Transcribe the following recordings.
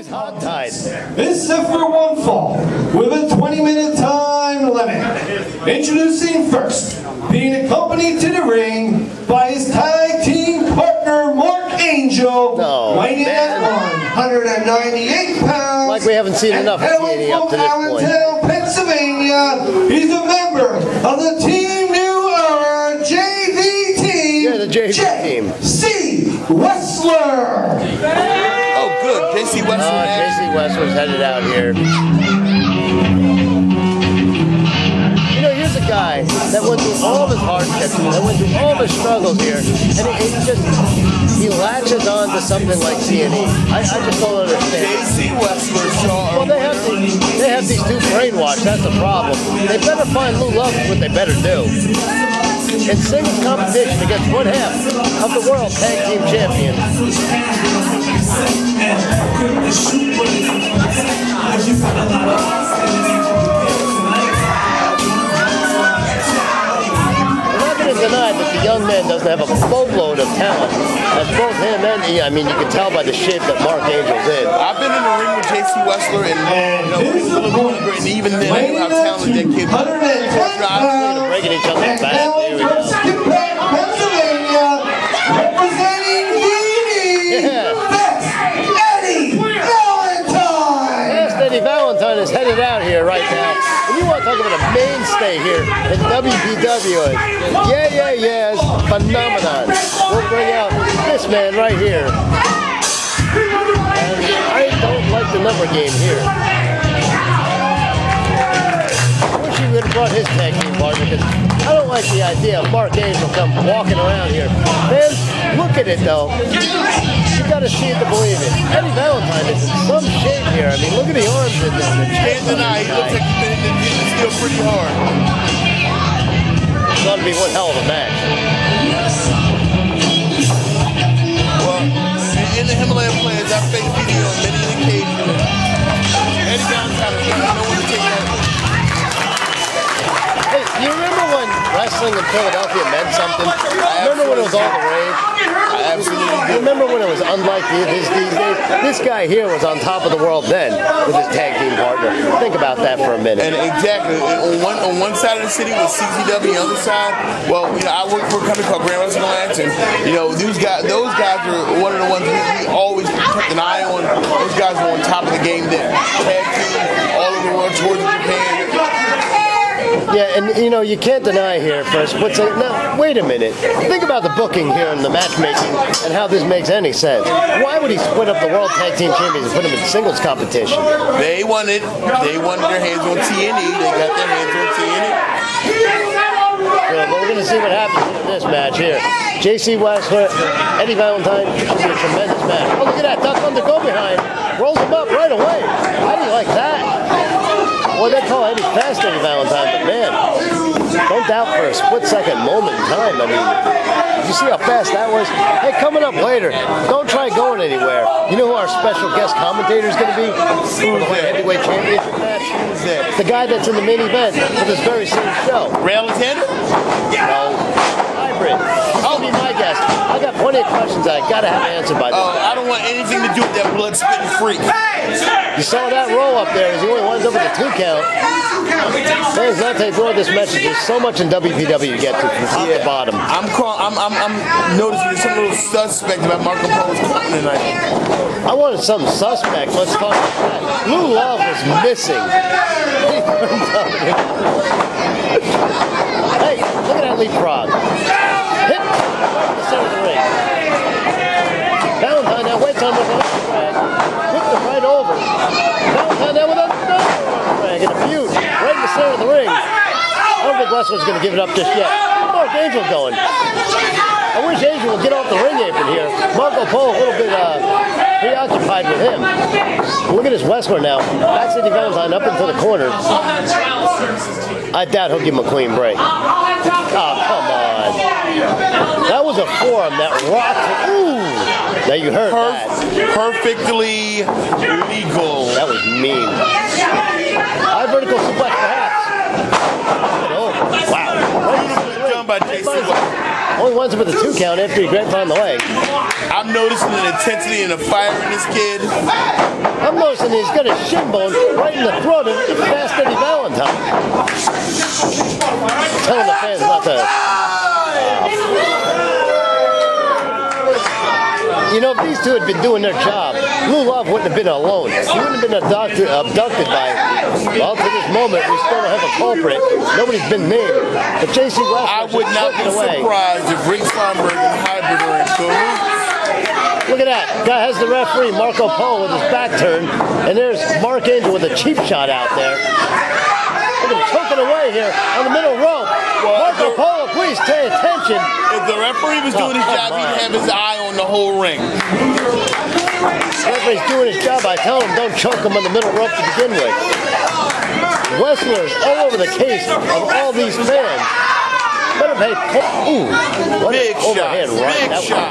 He's hog-tied. This is for one fall with a 20 minute time limit. Introducing first, being accompanied to the ring by his tag team partner Mark Angel, No, weighing in at man. 198 pounds. Like we haven't seen enough of hailing up to this point. Allentown, Pennsylvania. He's a member of the Team New Era JV team. Yeah, the JV team. C. Westler. Good. JC Uh, West was headed out here. You know, here's a guy that went through all of his hardships, that went through all of his struggles here, and he, just he latches on to something like TNE. I, I just don't understand. JC Westler, Shaw. Well, they have these, they have these two brainwashed. That's the problem. They better find Lou Love. What they better do. In singles competition against one half of the world tag team champion. Deny that the young man doesn't have a boatload of talent. As both him and he, I mean, you can tell by the shape that Mark Angel's in. I've been in the ring with JC Westler, and And you know, he was a little opponent, and even then, I knew how talented that kid was. 110 Unfortunately, They're breaking each other's back. hailing Here we from go. Pennsylvania, representing the Yeah. Is headed out here right now. And you want to talk about a mainstay here in WPW. Yeah, Yeah, yeah, yes, phenomenon. We'll bring out this man right here. And I don't like the number game here. He have brought his tag team partner because I don't like the idea of Mark Angel come walking around here. Man, look at it though. You gotta see it to believe it. Eddie Valentine is in some shape here. I mean, look at the arms in there. The on deny, this he looks like he's been in the gym pretty hard. It's gonna be one hell of a match. Well, in, the Himalayan plans, I faced video on many occasions. Eddie Valentine is wrestling in Philadelphia meant something? Remember when it was all the rage? I absolutely remember when it was unlike this these days? This guy here was on top of the world then with his tag team partner. Think about that for a minute. And exactly, on one on one side of the city was CZW, the other side, well, you know, I work for a company called Grand Western Alliance, and you know, these guys, those guys were one of the ones we, we always kept an eye on. Those guys were on top of the game. That tag team all over the world, towards Japan. Yeah, and you know, you can't deny here for a. Now, wait a minute. Think about the booking here and the matchmaking and how this makes any sense. Why would he split up the World Tag Team Champions and put them in singles competition? They wanted, they wanted their hands on TNE. They got their hands on TNE. Yeah, but we're going to see what happens in this match here. JC Westler, Eddie Valentine should be a tremendous match. Oh, look at that. Duck on the go behind. Rolls him up right away. How do you like that? Well, they call Eddie fast Eddie Valentine, but man, don't doubt for a split second moment in time. I mean, you see how fast that was? Hey, coming up later, don't try going anywhere. You know who our special guest commentator is going to be? For the heavyweight championship match? Who's that? The guy that's in the main event for this very same show. Ray Alexander? No. He's gonna be my guest. I got plenty of questions I gotta have answered by Oh, this. I don't want anything to do with that blood spitting freak. You saw that roll up there he only winds up with a two count. Not take more this message. There's so much in WPW to get to from top to bottom. I'm call, I'm, I'm, I'm noticing some little suspect about Marco Polo's coming tonight. I wanted something suspect. Let's talk about that. Lou Love was missing. He turns up and- hey, look at that leapfrog. Right the the. Valentine now waits on with an drag. Whipped it right over. Valentine now with another drag a feud right in the center of the ring. I don't think Westler's going to give it up just yet. Mark Angel going. I wish Angel would get off the ring apron here. Marco Polo a little bit uh, preoccupied with him. Look at his Westler now. Back City Valentine up into the corner. I doubt he'll give him a clean break. Oh. That was a forearm that rocked. Ooh. Now you heard that. Perfectly legal. That was mean. High vertical suplex, perhaps. Oh, wow. Right into the ring. Done by Only up with a two count after he grapevine the leg. I'm noticing an intensity and a fire in this kid. I'm noticing he's got a shin bone right in the throat of the fast Eddie Valentine. Telling the fans not to. You know, if these two had been doing their job, Lou Love wouldn't have been alone. He wouldn't have been abducted, abducted by, well, to this moment, we still don't have a culprit. Nobody's been named. But J.C. I would not be away. surprised if Rick Feinberg and Hybrid are in cahoots. Look at that. Guy has the referee, Marco Polo, with his back turned. And there's Mark Angel with a cheap shot out there. Look at him choking away here on the middle rope. Marco Polo, please pay attention. If the referee was doing his Oh, job, he'd have his eye on the whole ring. Referee's doing his job. I tell him don't choke him on the middle rope to begin with. Wrestlers all over the case of all these fans. Him pay. Ooh, what Big shot. right. Big that was shot.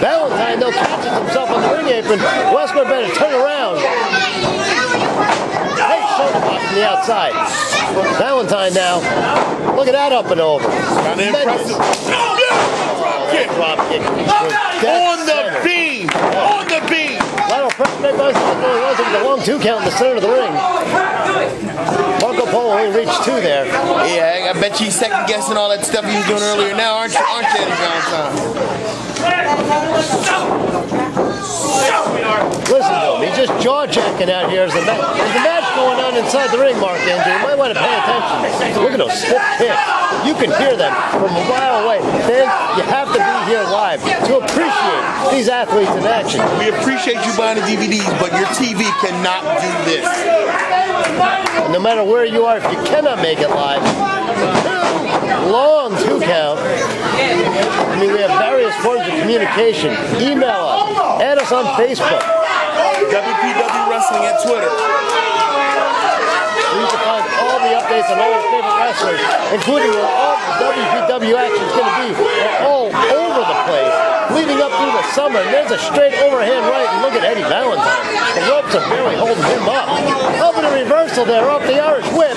Valentine catches himself on the ring apron. Westler better turn around. Hey, shoulder block from the outside. Valentine now. Look at that up and over. Kind of impressive. Oh, kick. Drop kick. was dead On the center. beam. On the beam. Lateral press made by Zach was with the long two count in the center of the ring. Marco Polo only reached two there. Yeah, I bet you second guessing all that stuff he was doing earlier now, aren't you, aren't you, Eddie Valentine? Listen to him. He's just jaw jacking out here as the, ma- there's a match going on inside the ring, Mark Andrew. You might want to pay attention. Look at those stiff kicks. You can hear them from a mile away. Then you have to be here live to appreciate these athletes in action. We appreciate you buying the DVDs, but your TV cannot do this. No matter where you are, if you cannot make it live, long two count. I mean, we have various forms of communication. Email us, add us on Facebook. WPW Wrestling at Twitter. You can find all the updates on all your favorite wrestlers, including where all the WPW action is going to be. They're all over the place, leading up through the summer. And there's a straight overhand right, and look at Eddie Valentine. The ropes are barely holding him up. Up in a reversal there, off the Irish whip.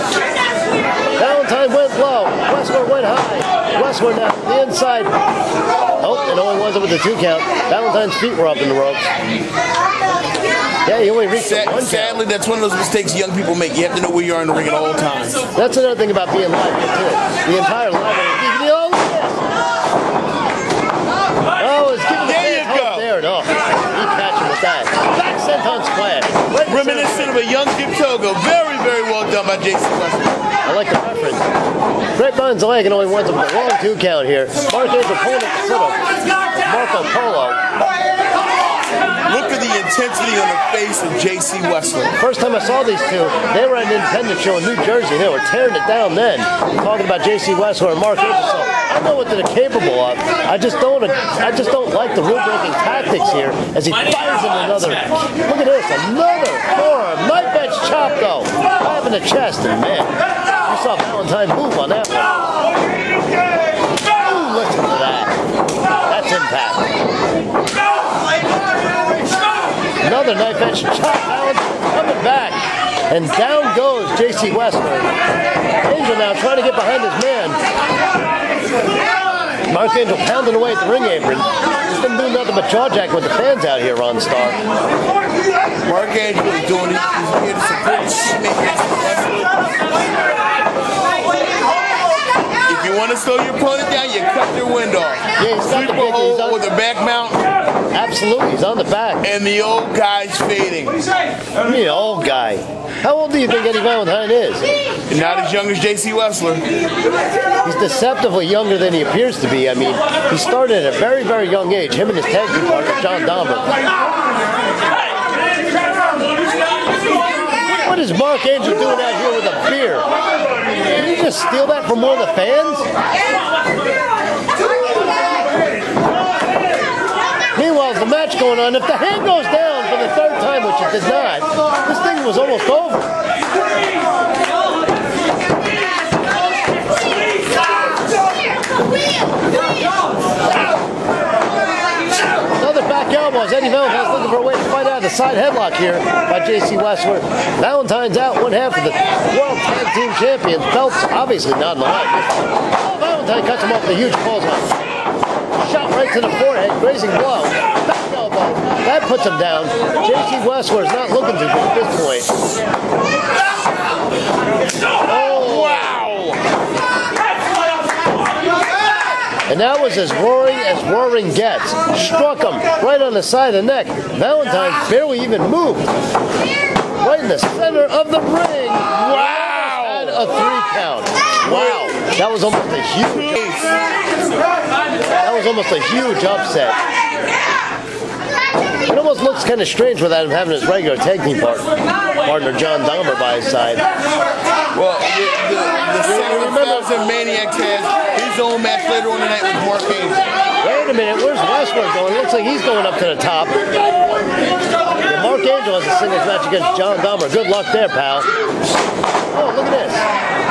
Valentine went low. Westler went high. Westler now, the inside. Oh, oh it only was it with the two count. Valentine's feet were up in the ropes. Yeah, he only reached Sad, one count. sadly, that's one of those mistakes young people make. You have to know where you are in the ring at all times. That's another thing about being live here too. The entire live DVD. Oh. Oh, it's giving the There fans you go. there. No, he catching with that. Back senton splash. Right in the Reminiscent of a young Dick Togo. Very, very well done by JC Westler. I like the reference. Leg and only wins him with a long two count here. Mark Angel pulling up the foot of Marco Polo. Look at the intensity on the face of JC Westler. First time I saw these two, they were at an independent show in New Jersey. They were tearing it down then, talking about J.C. Westler and Mark Angel. So I know what they're capable of. I just don't. I just don't like the rule-breaking tactics here as he fires another. Look at this, another forearm knife edge chop though, right in the chest, and man, you saw Valentine move on that one. Ooh, listen to that. That's impact. Another knife edge chop. Allen coming back. And down goes J.C. Westler. Angel now trying to get behind his man. Mark Angel pounding away at the ring apron. Just didn't do nothing but jaw jack with the fans out here, Ron Starr. Mark Angel is doing it. He's here to support want to slow your opponent down, you cut their wind off. Yeah, he's got the a he's hole on- with the back mount, Absolutely, he's on the back. and the old guy's fading. I mean, old guy. How old do you think Eddie Valentine is? Not as young as JC Westler. He's deceptively younger than he appears to be. I mean, he started at a very, very young age. Him and his tag team partner, John Dahmer. What is Mark Angel doing out here with a steal that from one of the fans? Meanwhile, the match going on. If the hand goes down for the third time, which it did not, this thing was almost over. As Eddie Valentine's looking for a way to fight out of the side headlock here by J.C. Westler. Valentine's out one half of the World Tag Team Champion. Belts obviously not in the line. Valentine cuts him off with a huge clothesline. Shot right to the forehead, grazing blow. Back elbow. That puts him down. JC Westler is not looking good at this point. Oh, Wow! And that was as roaring as roaring gets. Struck him right on the side of the neck. Valentine barely even moved. Right in the center of the ring. Had Wow! a three count. Wow. That was almost a huge that was almost a huge upset. It almost looks kind of strange without him having his regular tag team part, partner John Dahmer by his side. Well, the, the, the Maniacs has his own match later on tonight with Mark Angel. Wait a minute, where's Westler going? Looks like he's going up to the top. Yeah, Mark Angel has a singles match against John Dahmer. Good luck there, pal. Oh, look at this.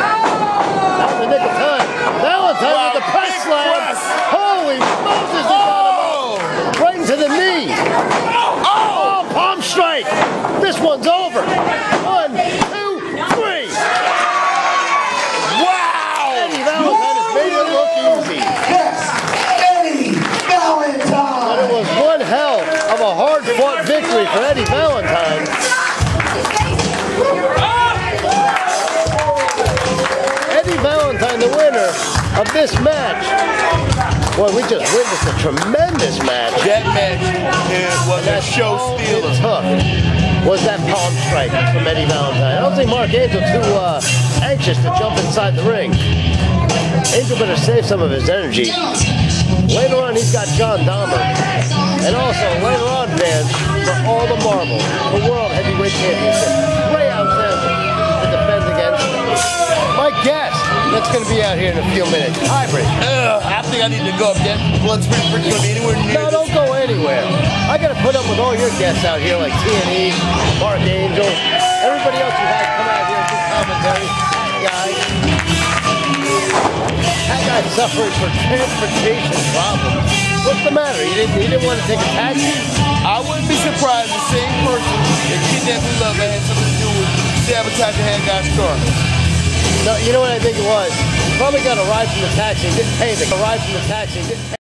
Boy, we just witnessed a tremendous match. That match uh, was a show stealer. took was that palm strike from Eddie Valentine. I don't think Mark Angel too uh, anxious to jump inside the ring. Angel better save some of his energy. Later on, he's got John Dahmer. And also, later on, fans, for all the marble, the World Heavyweight Championship, Ray Alexander to defend against my guest that's going to be out here in a few minutes. Hybrid. Ugh, I think I need to go up. That blood's pretty freaking gonna be anywhere near No, don't go anywhere. I got to put up with all your guests out here, like TNE, Mark Angel, everybody else you had come out here and do commentary. That guy. That guy's suffering from transportation problems. What's the matter? You didn't, you didn't want to take a taxi? I wouldn't be surprised the same person that kidnapped love had something to do with sabotaging that guy's car. No, you know what I think it was? Probably got a ride from the taxi didn't pay the a ride from the taxi didn't pay